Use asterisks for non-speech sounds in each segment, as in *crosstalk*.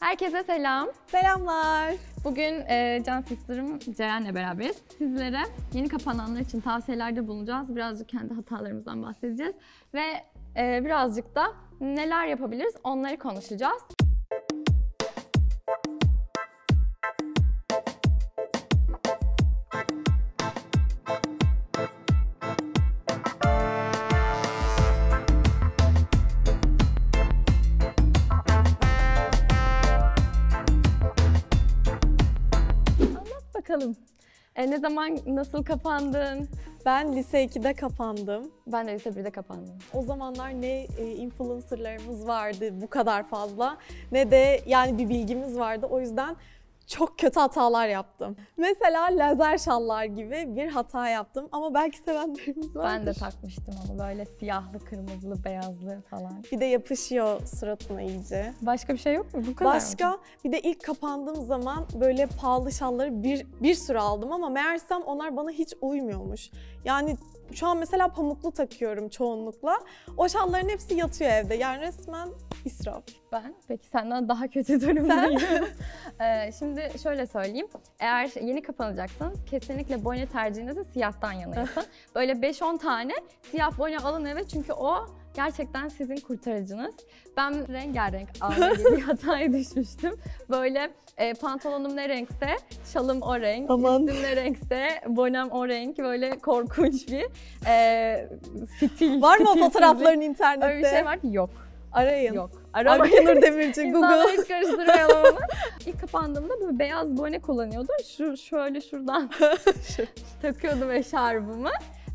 Herkese selam. Selamlar. Bugün e, Can Sister'ım Ceren'le beraberiz. Sizlere yeni kapananlar için tavsiyelerde bulunacağız. Birazcık kendi hatalarımızdan bahsedeceğiz. Ve e, birazcık da neler yapabiliriz onları konuşacağız. Bakalım. E, ne zaman, nasıl kapandın? Ben lise 2'de kapandım. Ben de lise 1'de kapandım. O zamanlar ne e, influencerlarımız vardı bu kadar fazla ne de yani bir bilgimiz vardı. O yüzden çok kötü hatalar yaptım. Mesela lazer şallar gibi bir hata yaptım ama belki sevenlerimiz vardır. Ben de takmıştım onu böyle siyahlı, kırmızılı, beyazlı falan. Bir de yapışıyor suratına iyice. Başka bir şey yok mu? Bu kadar mı? Başka bir de ilk kapandığım zaman böyle pahalı şalları bir, bir sürü aldım ama meğersem onlar bana hiç uymuyormuş. Yani şu an mesela pamuklu takıyorum çoğunlukla. O şalların hepsi yatıyor evde. Yani resmen *laughs* israf. Ben peki senden daha kötü durumdayım. *laughs* Ee, şimdi şöyle söyleyeyim. Eğer yeni kapanacaksanız kesinlikle bone tercihinizi siyahtan yana yapın. *laughs* Böyle 5-10 tane siyah bone alın eve çünkü o gerçekten sizin kurtarıcınız. Ben rengarenk alma gibi bir hataya düşmüştüm. Böyle e, pantolonum ne renkse şalım o renk, Aman. üstüm ne renkse bonem o renk. Böyle korkunç bir e, stil. Var mı o fotoğrafların internette? Öyle bir şey var ki yok. Arayın. Yok. Aramayın. Nur *laughs* Demirci, İnsanları Google. hiç karıştırmayalım onu. *laughs* İlk kapandığımda böyle beyaz bone kullanıyordum. Şu şöyle şuradan *laughs* takıyordum eşarbımı.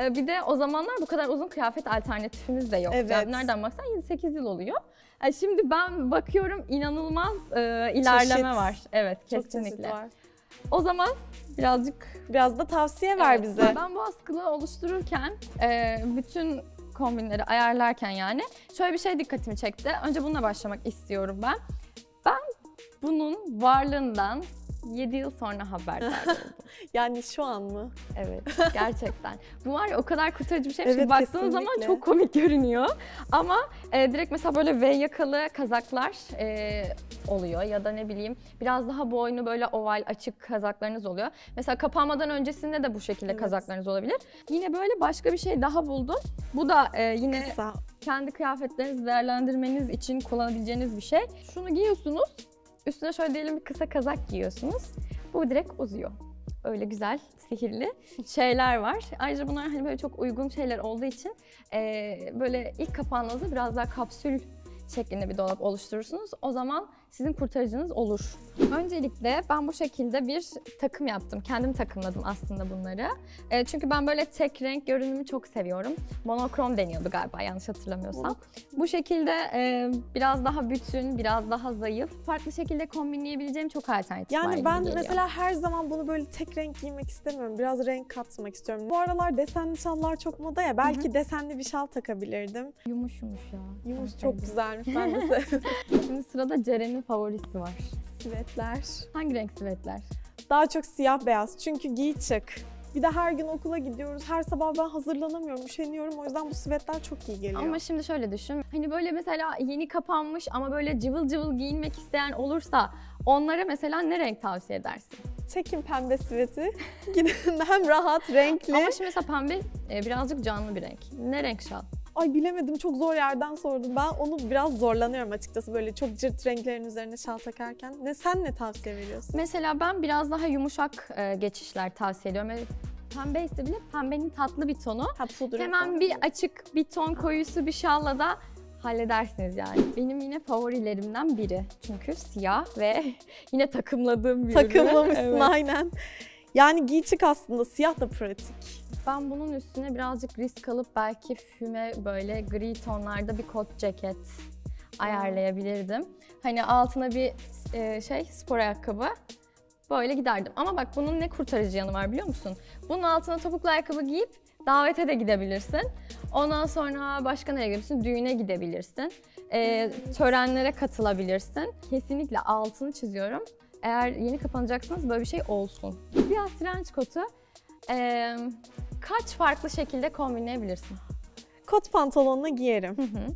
Ee, bir de o zamanlar bu kadar uzun kıyafet alternatifimiz de yok. Evet. Yani nereden baksan 7-8 yıl oluyor. Ee, Şimdi ben bakıyorum inanılmaz e, ilerleme Çeşit. var. Evet Çok kesinlikle. var. O zaman birazcık Biraz da tavsiye ver Evet, bize. Ben bu askılığı oluştururken, e, bütün kombinleri ayarlarken yani şöyle bir şey dikkatimi çekti. Önce bununla başlamak istiyorum ben. Ben bunun varlığından 7 yıl sonra haberdar *laughs* oldum. Yani şu an mı? Evet, gerçekten. *laughs* Bu var ya o kadar kurtarıcı bir şeymiş Evet, ki baktığınız zaman kesinlikle. çok komik görünüyor. Ama e, direkt mesela böyle V yakalı kazaklar e, oluyor ya da ne bileyim biraz daha boynu böyle oval açık kazaklarınız oluyor. Mesela kapanmadan öncesinde de bu şekilde Evet. kazaklarınız olabilir. Yine böyle başka bir şey daha buldum. Bu da e, yine Kısa. kendi kıyafetlerinizi değerlendirmeniz için kullanabileceğiniz bir şey. Şunu giyiyorsunuz. Üstüne şöyle diyelim bir kısa kazak giyiyorsunuz. Bu direkt uzuyor. Öyle güzel, sihirli *laughs* şeyler var. Ayrıca bunlar hani böyle çok uygun şeyler olduğu için eee, böyle ilk kapağınızı biraz daha kapsül şeklinde bir dolap oluşturursunuz. O zaman sizin kurtarıcınız olur. Öncelikle ben bu şekilde bir takım yaptım. Kendim takımladım aslında bunları. E, çünkü ben böyle tek renk görünümü çok seviyorum. Monokrom deniyordu galiba yanlış hatırlamıyorsam. Bu şekilde e, biraz daha bütün, biraz daha zayıf, farklı şekilde kombinleyebileceğim çok alternatif var Yani ben mesela her zaman bunu böyle tek renk giymek istemiyorum. Biraz renk katmak istiyorum. Bu aralar desenli şallar çok moda ya. Belki desenli bir şal takabilirdim. Yumuş yumuş ya. Yumuş çok güzelmiş. Ben de. *laughs* Şimdi sırada Ceren'in favorisi var. Sivetler. Hangi renk sivetler? Daha çok siyah beyaz. Çünkü giy çık. Bir de her gün okula gidiyoruz. Her sabah ben hazırlanamıyorum, üşeniyorum. O yüzden bu sivetler çok iyi geliyor. Ama şimdi şöyle düşün. Hani böyle mesela yeni kapanmış ama böyle cıvıl cıvıl giyinmek isteyen olursa onlara mesela ne renk tavsiye edersin? Çekin pembe siveti. *laughs* Gidin hem rahat, renkli. Ama şimdi mesela pembe e, birazcık canlı bir renk. Ne renk şal? Ay bilemedim çok zor yerden sordum. Ben onu biraz zorlanıyorum açıkçası böyle çok cırt renklerin üzerine şal takarken. Ne sen ne tavsiye veriyorsun? Mesela ben biraz daha yumuşak e, geçişler tavsiye ediyorum. Yani pembe ise bile pembenin tatlı bir tonu. Pudra Hemen bir açık bir ton koyusu bir şalla da halledersiniz yani. Benim yine favorilerimden biri. Çünkü siyah ve *laughs* yine takımladığım bir ürün. takımlamışsın Evet. aynen. Yani giy çık aslında siyah da pratik. Ben bunun üstüne birazcık risk alıp belki füme böyle gri tonlarda bir kot ceket ayarlayabilirdim. Hani altına bir e, şey spor ayakkabı böyle giderdim. Ama bak bunun ne kurtarıcı yanı var biliyor musun? Bunun altına topuklu ayakkabı giyip davete de gidebilirsin. Ondan sonra başka nereye gidebilirsin? Düğüne gidebilirsin. E, törenlere katılabilirsin. Kesinlikle altını çiziyorum. Eğer yeni kapanacaksınız böyle bir şey olsun. Siyah trench kotu e, kaç farklı şekilde kombinleyebilirsin? Kot pantolonla giyerim. Hı hı.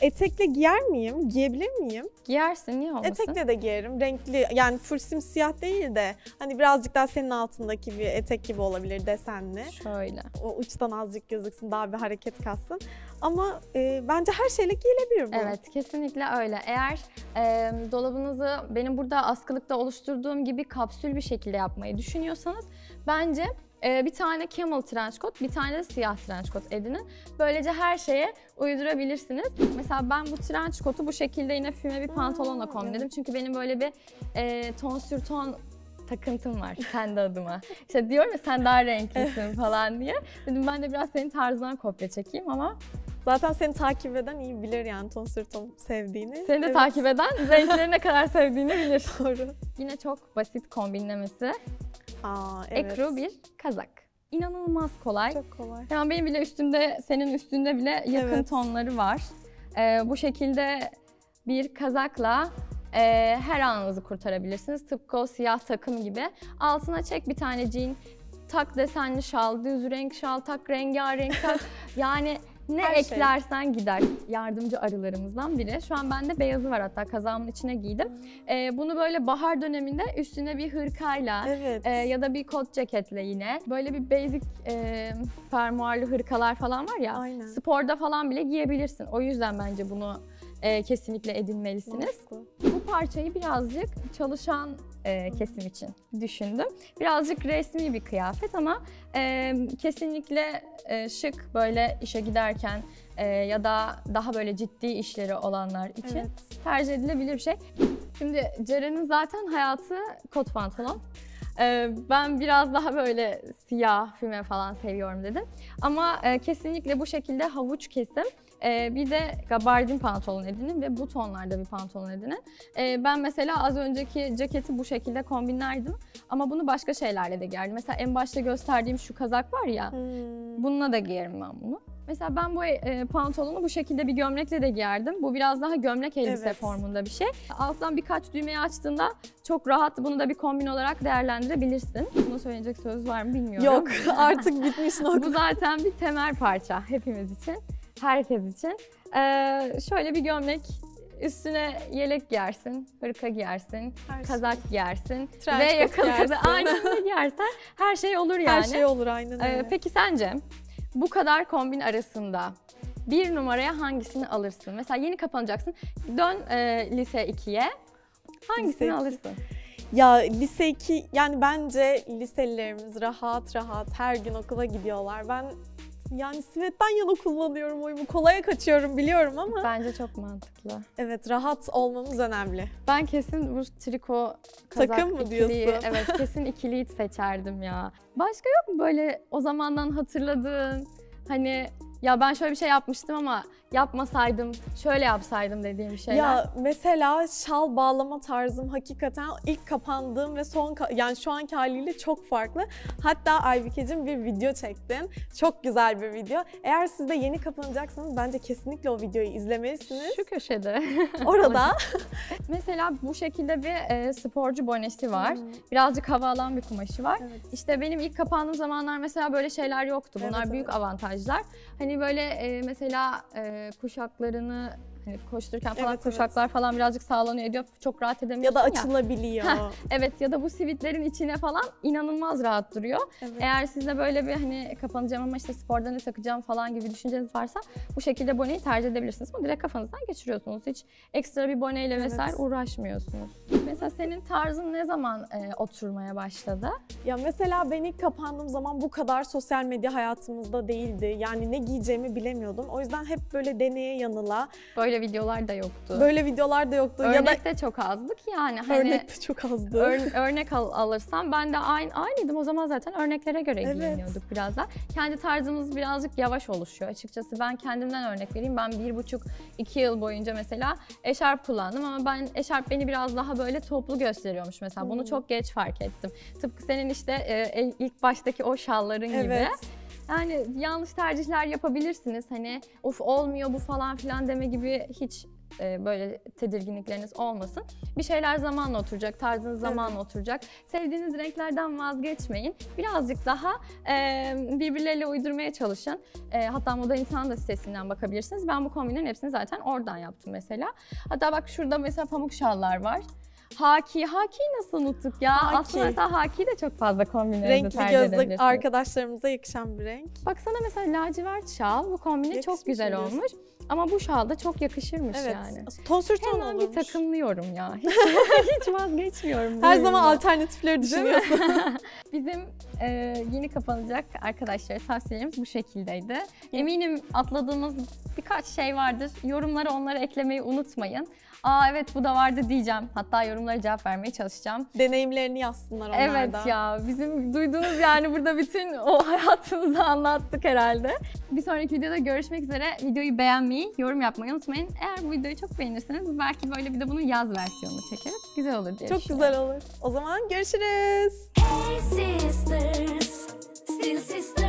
Etekle giyer miyim? Giyebilir miyim? Giyersin niye olmasın? Etekle de giyerim. Renkli yani full simsiyah değil de hani birazcık daha senin altındaki bir etek gibi olabilir desenli. Şöyle. O uçtan azıcık gözüksün daha bir hareket kalsın. Ama e, bence her şeyle giyilebilir bu. Evet kesinlikle öyle. Eğer e, dolabınızı benim burada askılıkta oluşturduğum gibi kapsül bir şekilde yapmayı düşünüyorsanız bence bir tane camel trench coat, bir tane de siyah trench coat edinin. Böylece her şeye uydurabilirsiniz. Mesela ben bu trench coat'u bu şekilde yine füme bir pantolonla kombinledim. Çünkü benim böyle bir e, ton sür ton takıntım var kendi adıma. İşte diyorum ya sen daha renklisin falan diye. Dedim ben de biraz senin tarzından kopya çekeyim ama Zaten seni takip eden iyi bilir yani ton sür ton sevdiğini. seni de Evet, takip eden renkleri ne kadar sevdiğini bilir. *laughs* Doğru. Yine çok basit kombinlemesi. Aa, evet. Ekru bir kazak. İnanılmaz kolay. Çok kolay. Yani benim bile üstümde, senin üstünde bile yakın Evet. tonları var. Ee, bu şekilde bir kazakla e, her anınızı kurtarabilirsiniz. Tıpkı o siyah takım gibi. Altına çek bir tane jean, tak desenli şal, düz renk şal, tak rengarenk tak. *laughs* Yani ne Her şey. eklersen gider. Yardımcı arılarımızdan biri. Şu an bende beyazı var hatta kazağımın içine giydim. Ee, bunu böyle bahar döneminde üstüne bir hırkayla Evet. ee, ya da bir kot ceketle yine. Böyle bir basic e, fermuarlı hırkalar falan var ya. Aynen. Sporda falan bile giyebilirsin. O yüzden bence bunu e, kesinlikle edinmelisiniz. Mantıklı. Bu parçayı birazcık çalışan e, kesim için düşündüm. Birazcık resmi bir kıyafet ama e, kesinlikle e, şık böyle işe giderken e, ya da daha böyle ciddi işleri olanlar için Evet. tercih edilebilir bir şey. Şimdi Ceren'in zaten hayatı kot pantolon. Ee, ben biraz daha böyle siyah füme falan seviyorum dedim. Ama e, kesinlikle bu şekilde havuç kesim. E, bir de gabardin pantolon edinin ve bu tonlarda bir pantolon edinin. E, ben mesela az önceki ceketi bu şekilde kombinlerdim. Ama bunu başka şeylerle de giyerdim. Mesela en başta gösterdiğim şu kazak var ya. Hmm. Bununla da giyerim ben bunu. Mesela ben bu e, pantolonu bu şekilde bir gömlekle de giyerdim. Bu biraz daha gömlek elbise Evet. formunda bir şey. Alttan birkaç düğmeyi açtığında çok rahat bunu da bir kombin olarak değerlendirebilirsin. Buna söyleyecek söz var mı bilmiyorum. Yok *laughs* artık bitmiş *laughs* nokta. Bu zaten bir temel parça hepimiz için, herkes için. Ee, şöyle bir gömlek, üstüne yelek giyersin, hırka giyersin, Her şey. kazak giyersin Trench ve aynen ne giyersen her şey olur yani. Her şey olur aynen Ee, öyle. peki sence bu kadar kombin arasında bir numaraya hangisini alırsın? Mesela yeni kapanacaksın. Dön e, lise 2'ye. Hangisini Lise iki. alırsın? Ya lise 2 yani bence liselilerimiz rahat rahat her gün okula gidiyorlar. Ben yani sivetten yana kullanıyorum oyumu. Kolaya kaçıyorum biliyorum ama Bence çok mantıklı. evet rahat olmamız önemli. Ben kesin bu triko kazak Takım mı ikiliyi, diyorsun? *laughs* Evet kesin ikiliyi seçerdim ya. Başka yok mu böyle o zamandan hatırladığın hani ya ben şöyle bir şey yapmıştım ama yapmasaydım, şöyle yapsaydım dediğim bir şeyler. Ya mesela şal bağlama tarzım hakikaten ilk kapandığım ve son yani şu anki haliyle çok farklı. Hatta Aybükeciğim bir video çektin. Çok güzel bir video. Eğer siz de yeni kapanacaksanız bence kesinlikle o videoyu izlemelisiniz. Şu köşede. *laughs* Orada *laughs* Mesela bu şekilde bir e, sporcu bonesi var. Hmm. Birazcık hava alan bir kumaşı var. Evet. İşte benim ilk kapandığım zamanlar mesela böyle şeyler yoktu. Bunlar Evet, büyük evet. avantajlar. Hani böyle e, mesela e, kuşaklarını hani koştururken falan Evet, evet. kuşaklar falan birazcık sağlanıyor ediyor. Çok rahat edemiyorsun ya ya. da açılabiliyor. Evet ya da bu sivitlerin içine falan inanılmaz rahat duruyor. Evet. Eğer sizde böyle bir hani kapanacağım ama işte sporda ne takacağım falan gibi düşünceniz varsa bu şekilde boneyi tercih edebilirsiniz. Ama direkt kafanızdan geçiriyorsunuz. Hiç ekstra bir boneyle Evet. vesaire uğraşmıyorsunuz. Mesela senin tarzın ne zaman e, oturmaya başladı? Ya mesela ben ilk kapandığım zaman bu kadar sosyal medya hayatımızda değildi. Yani ne giyeceğimi bilemiyordum. O yüzden hep böyle deneye yanıla. Böyle videolar da yoktu. Böyle videolar da yoktu. ya da Örnek de çok azdık yani. Hani örnek de çok azdı. ör- örnek al- alırsam ben de aynı aynıydım. O zaman zaten örneklere göre Evet. giyiniyorduk biraz da. Kendi tarzımız birazcık yavaş oluşuyor açıkçası. Ben kendimden örnek vereyim. Ben bir buçuk, iki yıl boyunca mesela eşarp kullandım ama ben eşarp beni biraz daha böyle toplu gösteriyormuş mesela. Bunu Hmm. çok geç fark ettim. Tıpkı senin işte e, ilk baştaki o şalların gibi. Evet. Yani yanlış tercihler yapabilirsiniz. Hani of olmuyor bu falan filan deme gibi hiç e, böyle tedirginlikleriniz olmasın. Bir şeyler zamanla oturacak, tarzınız zamanla oturacak. Sevdiğiniz renklerden vazgeçmeyin. Birazcık daha e, birbirleriyle uydurmaya çalışın. E, hatta Moda İnsan da sitesinden bakabilirsiniz. Ben bu kombinlerin hepsini zaten oradan yaptım mesela. Hatta bak şurada mesela pamuk şallar var. Haki, Haki'yi nasıl unuttuk ya? Haki. Aslında mesela Haki'yi de çok fazla kombinlerinizde Renkli tercih edebilirsiniz. arkadaşlarımıza yakışan bir renk. Baksana mesela lacivert şal bu kombine çok güzel olmuş. Ama bu şal da çok yakışırmış Evet. yani. Ton sür ton Hemen bir olurmuş. takımlıyorum ya. *laughs* Hiç, hiç vazgeçmiyorum. Her zaman üründen. alternatifleri düşünüyorsun. *laughs* *laughs* Bizim e, yeni kapanacak arkadaşlara tavsiyelerimiz bu şekildeydi. Eminim atladığımız birkaç şey vardır. Yorumlara onları eklemeyi unutmayın. Aa evet bu da vardı diyeceğim. Hatta yorumlara cevap vermeye çalışacağım. Deneyimlerini yazsınlar onlar Evet da. ya bizim duyduğunuz yani burada bütün o hayatımızı anlattık herhalde. Bir sonraki videoda görüşmek üzere. Videoyu beğenmeyi, yorum yapmayı unutmayın. Eğer bu videoyu çok beğenirseniz belki böyle bir de bunun yaz versiyonunu çekeriz. Güzel olur diye Çok güzel olur. O zaman görüşürüz. Hey sisters, still sisters.